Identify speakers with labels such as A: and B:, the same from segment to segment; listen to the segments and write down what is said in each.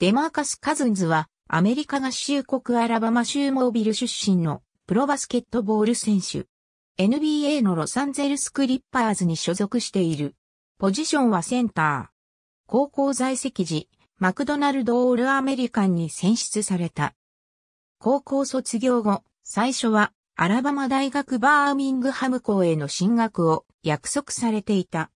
A: デマーカス・カズンズはアメリカ合衆国アラバマ州モービル出身のプロバスケットボール選手。NBA のロサンゼルスクリッパーズに所属している。ポジションはセンター。高校在籍時、マクドナルドオールアメリカンに選出された。高校卒業後、最初はアラバマ大学バーミングハム校への進学を約束されていた。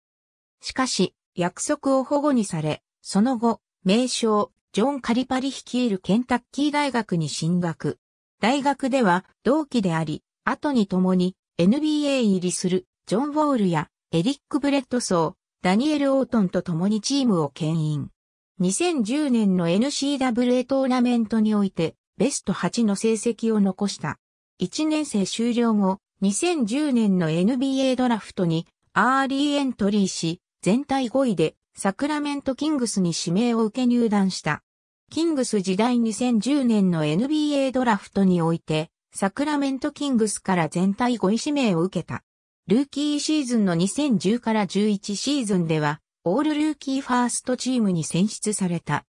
A: しかし、約束を反故にされ、その後、名将、ジョン・カリパリ率いるケンタッキー大学に進学。大学では同期であり、後に共に NBA 入りするジョン・ウォールやエリック・ブレッドソー、ダニエル・オートンと共にチームを牽引。2010年の NCAA トーナメントにおいてベスト8の成績を残した。1年生終了後、2010年の NBA ドラフトにアーリーエントリーし、全体5位でサクラメントキングスに指名を受け入団した。キングス時代2010年の NBA ドラフトにおいて、サクラメントキングスから全体5位指名を受けた。ルーキーシーズンの2010から11シーズンでは、オールルーキーファーストチームに選出された。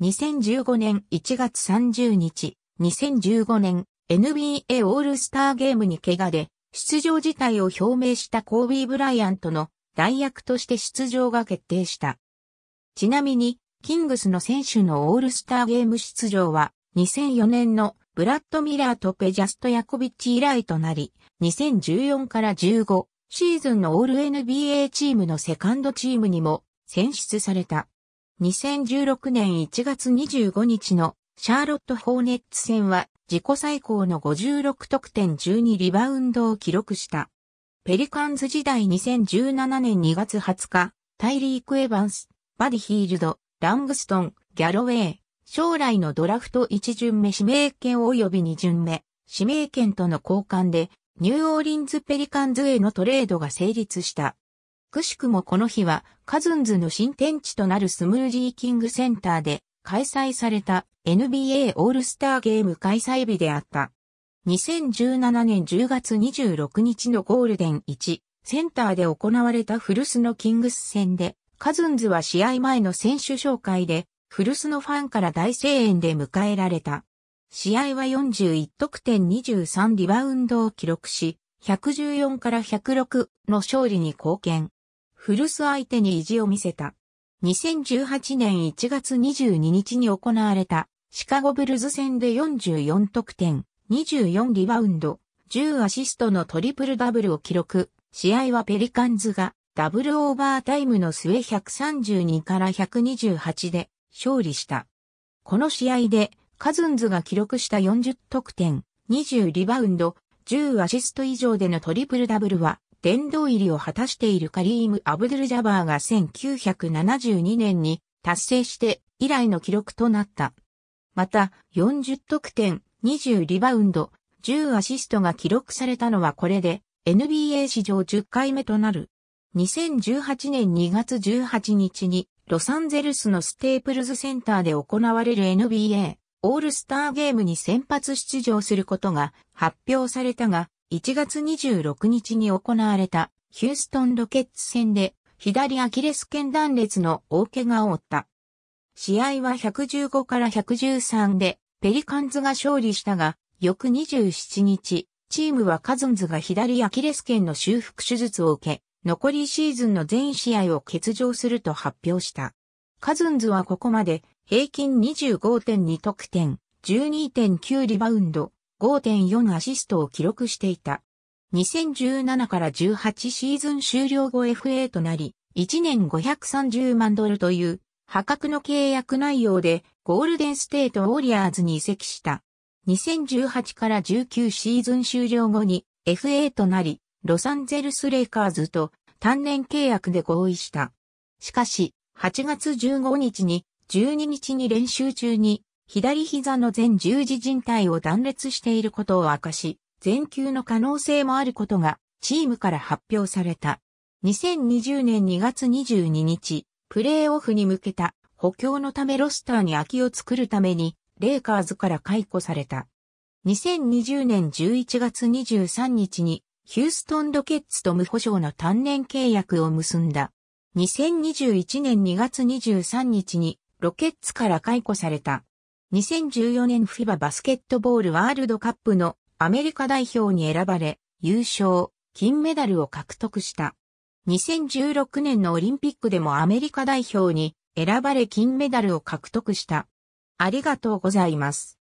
A: 2015年1月30日、2015年 NBA オールスターゲームに怪我で出場辞退を表明したコービー・ブライアントの代役として出場が決定した。ちなみにキングスの選手のオールスターゲーム出場は2004年のブラッド・ミラーとペジャスト・ヤコビッチ以来となり、2014から15シーズンのオール NBA チームのセカンドチームにも選出された。2016年1月25日のシャーロット・ホーネッツ戦は自己最高の56得点12リバウンドを記録した。ペリカンズ時代2017年2月20日、タイリーク・エヴァンス、バディ・ヒールド、ラングストン、ギャロウェイ、将来のドラフト1巡目指名権及び2巡目、指名権との交換で、ニューオーリンズ・ペリカンズへのトレードが成立した。くしくもこの日は、カズンズの新天地となるスムージーキングセンターで開催された NBA オールスターゲーム開催日であった。2017年10月26日のゴールデン1センターで行われたフルスのキングス戦でカズンズは試合前の選手紹介で、古巣のファンから大声援で迎えられた。試合は41得点23リバウンドを記録し、114から106の勝利に貢献。古巣相手に意地を見せた。2018年1月22日に行われたシカゴブルズ戦で44得点、24リバウンド、10アシストのトリプルダブルを記録。試合はペリカンズがダブルオーバータイムの末132から128で勝利した。この試合でカズンズが記録した40得点、20リバウンド、10アシスト以上でのトリプルダブルは殿堂入りを果たしているカリーム・アブドゥル・ジャバーが1972年に達成して以来の記録となった。また、40得点、20リバウンド、10アシストが記録されたのはこれで NBA 史上10回目となる。2018年2月18日にロサンゼルスのステープルズセンターで行われる NBA オールスターゲームに先発出場することが発表されたが、1月26日に行われたヒューストンロケッツ戦で左アキレス腱断裂の大怪我を負った。試合は115から113でペリカンズが勝利したが、翌27日、チームはカズンズが左アキレス腱の修復手術を受け、残りシーズンの全試合を欠場すると発表した。カズンズはここまで平均25.2得点、12.9リバウンド、5.4アシストを記録していた。2017から18シーズン終了後 FA となり、1年530万ドルという破格の契約内容でゴールデンステートウォリアーズに移籍した。2018から19シーズン終了後に FA となり、ロサンゼルスレイカーズと単年契約で合意した。しかし、8月15日に12日に練習中に左膝の全十字靭帯を断裂していることを明かし、全休の可能性もあることがチームから発表された。2020年2月22日、プレーオフに向けた補強のためロスターに空きを作るために、レイカーズから解雇された。2020年11月23日にヒューストンロケッツと無保証の単年契約を結んだ。2021年2月23日にロケッツから解雇された。2014年 FIBA バスケットボールワールドカップのアメリカ代表に選ばれ、優勝、金メダルを獲得した。2016年のオリンピックでもアメリカ代表に選ばれ金メダルを獲得した。ありがとうございます。